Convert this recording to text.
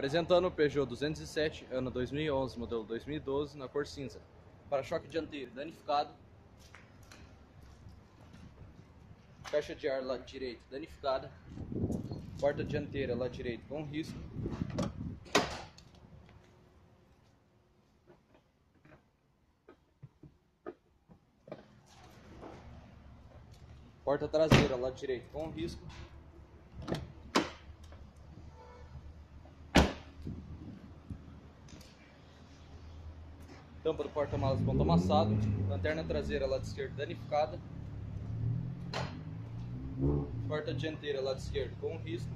Apresentando o Peugeot 207, ano 2011, modelo 2012, na cor cinza. Para-choque dianteiro danificado. Caixa de ar lado direito danificada. Porta dianteira lado direito com risco. Porta traseira lado direito com risco. Tampa do porta-malas ponto amassado. Lanterna traseira lado esquerdo danificada. Porta dianteira lado esquerdo com risco.